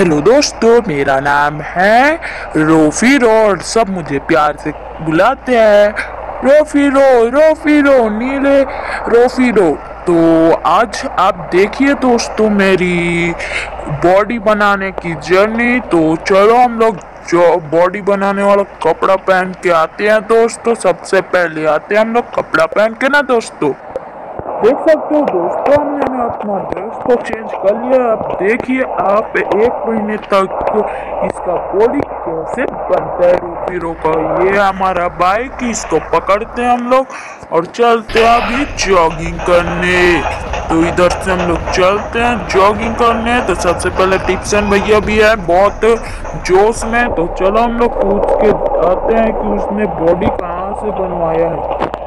Hello दोस्तों, मेरा नाम है रोफीरो और सब मुझे प्यार से बुलाते हैं। रोफीरो रोफीरो नीले रोफीरो तो आज आप देखिए दोस्तों मेरी बॉडी बनाने की जर्नी। तो चलो हम लोग जो बॉडी बनाने वाला कपड़ा पहन के आते हैं दोस्तों। सबसे पहले आते हैं हम लोग कपड़ा पहन के ना दोस्तों? देख सकते हो दोस्तों मैंने अपना ड्रेस को चेंज कर लिया। अब देखिए, आप एक महीने तक इसका बॉडी कैसे बनता है रूपीरो का? ये हमारा बाइक इसको पकड़ते हैं हम लोग और चलते हैं अभी जॉगिंग करने। तो इधर से हम लोग चलते हैं जॉगिंग करने। तो सबसे पहले टिप्सन भैया भी है, बहुत जोश में। तो चलो हम लोग पूछ के आते हैं कि उसने बॉडी कहाँ से बनवाया है।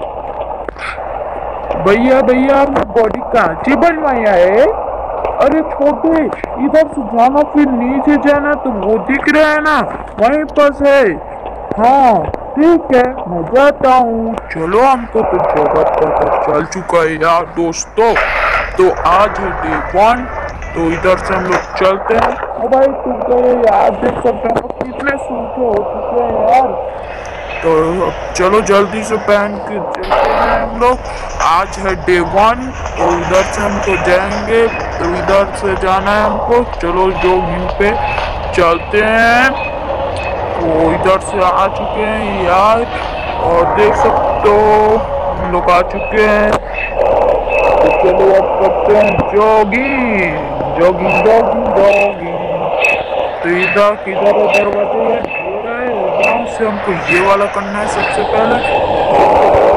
भैया भैया आपने बॉडी से बनवाया है। अरे छोटे, इधर से जाना फिर नीचे जाना तो वो दिख रहा है ना, वहीं पर है। हाँ ठीक है, मैं जाता हूँ। चलो, हमको तो जगह पता चल चुका है यार दोस्तों। तो आज है डे वन तो इधर से हम लोग चलते हैं। भाई, तुम तो यार देख सकते हो, कितने सूखे हो चुके हैं यार। तो अब चलो जल्दी से पहन के हम लोग आज है डे वन तो इधर से हमको जाएँगे तो इधर से जाना है हमको। चलो जॉगिंग पे चलते हैं तो इधर से आ चुके हैं यार। और देख सकते हो, हम लोग आ चुके हैं। तो चलो अब करते हैं जोगी जोगी जॉगिंग जॉगिंग तो इधर, किधर उधर बचे हैं से हमको ये वाला करना है सबसे पहले।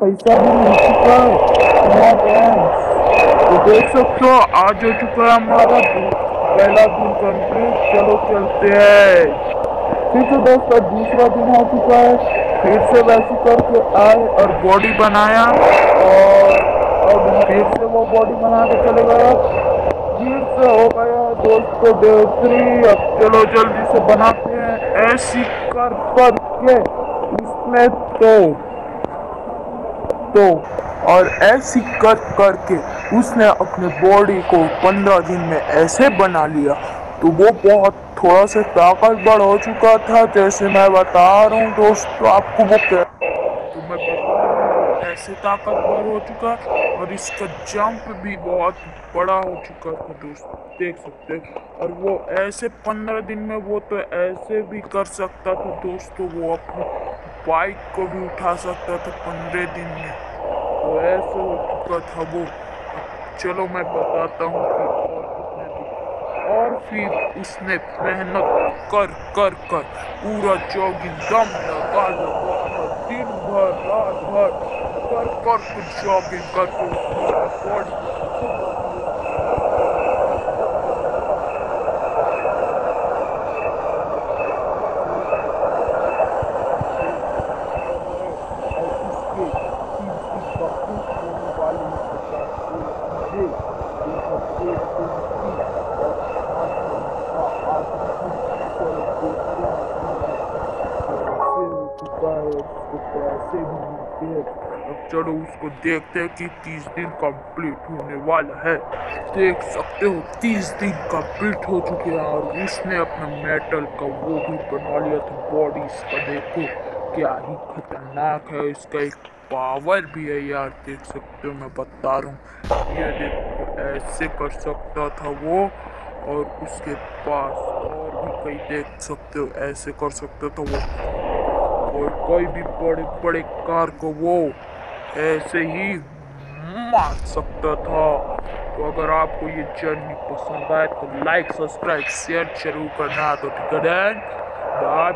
पैसा भी मिल चुका तो देख सकते हो, आज हो चुका है हमारा पहला दिन कंप्लीट चलो चलते हैं। ठीक है दोस्तों दूसरा दिन हो चुका है। फिर से वैसे करके आए और बॉडी बनाया। और अब फिर से वो बॉडी बना के चले गया। फिर से हो गया दोस्तों थ्री अब चलो जल्दी से बनाते हैं। ऐसी कर कर के इसमें तो तो और ऐसी कर करके उसने अपने बॉडी को पंद्रह दिन में ऐसे बना लिया तो वो बहुत थोड़ा सा ताकतवर हो चुका था, जैसे मैं बता रहा हूँ दोस्तों, आपको वो क्या तो मैं ऐसे ताकतवर हो चुका और इसका जंप भी बहुत बड़ा हो चुका था दोस्त, देख सकते और वो ऐसे पंद्रह दिन में वो तो ऐसे भी कर सकता था दोस्तों, वो अपने बाइक को भी उठा सकता था पंद्रह दिन में। तो ऐसे हो चुका था वो। चलो मैं बताता हूँ और कितने दिन। और फिर उसने मेहनत कर कर कर पूरा जॉगिंग दम लगा लगा दिन भर, रात भर कर कर कुछ जॉगिंग करके उसने बॉडी अब चलो उसको देखते हैं कि तीस दिन कंप्लीट होने वाला है। देख सकते हो, तीस दिन कंप्लीट हो चुके हैं और उसने अपना मेटल का वो भी बना लिया था। बॉडी इसका देखो, क्या ही खतरनाक है। इसका एक पावर भी है यार, देख सकते हो, मैं बता रहा हूँ। ये देखो, ऐसे कर सकता था वो और उसके पास और भी कई देख सकते हो, ऐसे कर सकता था वो। और कोई भी बड़े बड़े कार को वो ऐसे ही मार सकता था। तो अगर आपको ये जर्नी पसंद आए तो लाइक सब्सक्राइब शेयर ज़रूर करना। तो ठीक है बाय